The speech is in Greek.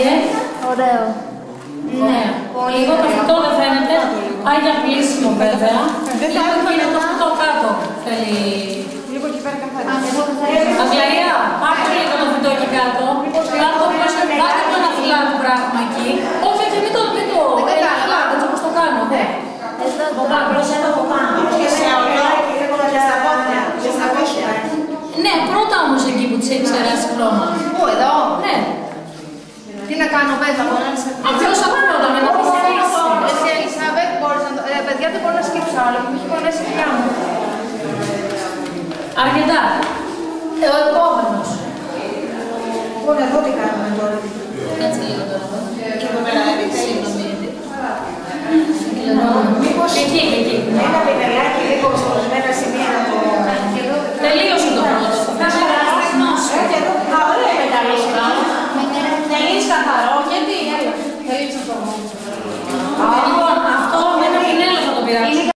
φάνηκε. Ωραίο. Ναι. Λίγο το φυτό δεν φαίνεται. Πάει για πλήσιμο βέβαια. Λίγο εκεί το φυτό κάτω. Θέλει. Λίγο εκεί πέρα καθαρή. Αγλαία, πάρτε λίγο το φυτό εκεί κάτω. Πάρτε το προς πάρτε το ένα φυλάκι πράγμα εκεί. Όχι, όχι, μην το, μην το. Ένα φυλάκι, έτσι όπως το κάνω. εγώ. Εδώ Το πάνω, προσέχω από πάνω. Και σε όλο, και στα πόδια, και στα πόδια. Ναι, πρώτα όμως εκεί που της έχεις περάσει χρώμα. Πού, εδώ. Ναι. Τι να κάνω μέσα, μπορώ να σε Απλώς από πρώτα, μετά θα στήσει. Εσύ, Ελισάβετ, μπορείς να το... Ε, παιδιά, δεν μπορώ να σκύψω άλλο, μου έχει πονέσει η δουλειά μου. Αρκετά. Ε, ο επόμενος. Λοιπόν, εδώ τι κάνουμε τώρα. Κάτσε λίγο τώρα. Και εδώ πέρα, έτσι. Συγγνώμη. Εκεί, εκεί.